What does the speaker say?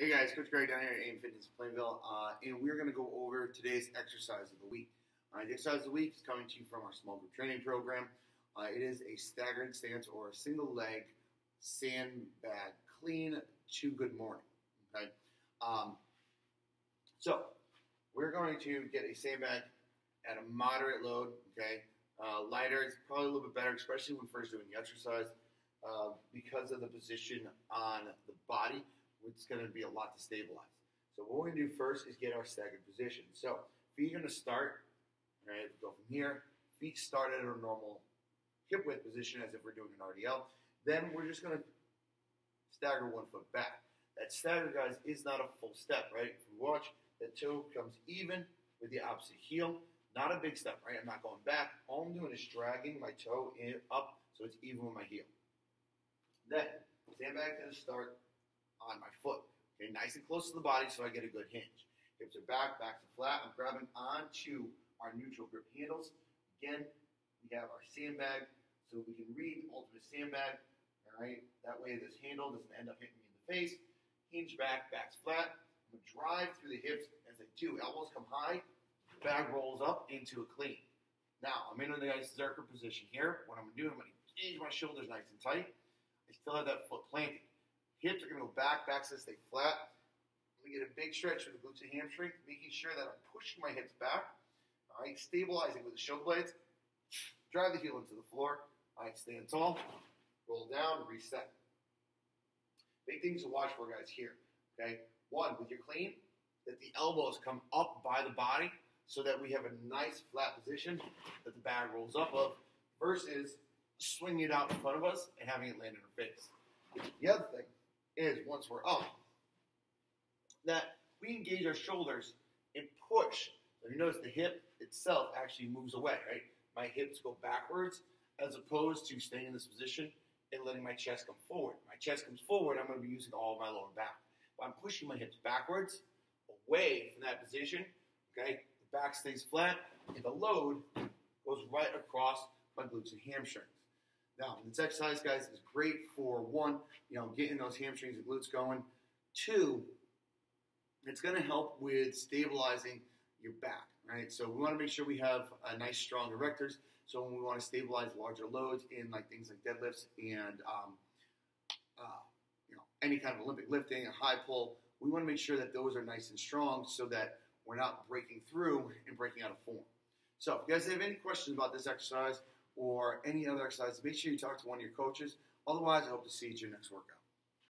Hey guys, Coach Greg down here at AIM Fitness Plainville, uh, and we're going to go over today's exercise of the week. Uh, the exercise of the week is coming to you from our small group training program. Uh, it is a staggered stance or a single leg sandbag clean to good morning. Okay, um, so we're going to get a sandbag at a moderate load. Okay, uh, lighter is probably a little bit better, especially when first doing the exercise, uh, because of the position on the body it's going to be a lot to stabilize. So what we're going to do first is get our staggered position. So feet are going to start, right, go from here. Feet start at a normal hip width position as if we're doing an RDL. Then we're just going to stagger one foot back. That stagger, guys, is not a full step, right? If you watch, the toe comes even with the opposite heel. Not a big step, right? I'm not going back. All I'm doing is dragging my toe in, up so it's even with my heel. Then, stand back to the start on my foot. Okay, nice and close to the body so I get a good hinge. Hips are back, back are flat. I'm grabbing onto our neutral grip handles. Again, we have our sandbag, so we can read ultimate sandbag. All right, that way this handle doesn't end up hitting me in the face. Hinge back, back's flat. I'm gonna drive through the hips as I do. Elbows come high, bag rolls up into a clean. Now I'm in a nice Zercher position here. What I'm gonna do, I'm gonna engage my shoulders nice and tight. I still have that foot planted. Hips are going to go back, backs to stay flat. I'm going to get a big stretch from the glutes and hamstring, making sure that I'm pushing my hips back. All right, stabilizing with the shoulder blades. Drive the heel into the floor. All right, stand tall. Roll down, reset. Big things to watch for, guys, here. Okay, one, with your clean, that the elbows come up by the body so that we have a nice flat position that the bag rolls up of versus swinging it out in front of us and having it land in our face. The other is once we're up, that we engage our shoulders and push. So you notice the hip itself actually moves away, right? My hips go backwards as opposed to staying in this position and letting my chest come forward. My chest comes forward, I'm going to be using all my lower back. But I'm pushing my hips backwards, away from that position, okay? The back stays flat, and the load goes right across my glutes and hamstrings. Now, this exercise, guys, is great for one, you know, getting those hamstrings and glutes going. Two, it's going to help with stabilizing your back, right? So we want to make sure we have a nice, strong erectors. So when we want to stabilize larger loads in like things like deadlifts and um, uh, you know any kind of Olympic lifting, a high pull, we want to make sure that those are nice and strong so that we're not breaking through and breaking out of form. So if you guys have any questions about this exercise or any other exercise, make sure you talk to one of your coaches. Otherwise, I hope to see you at your next workout.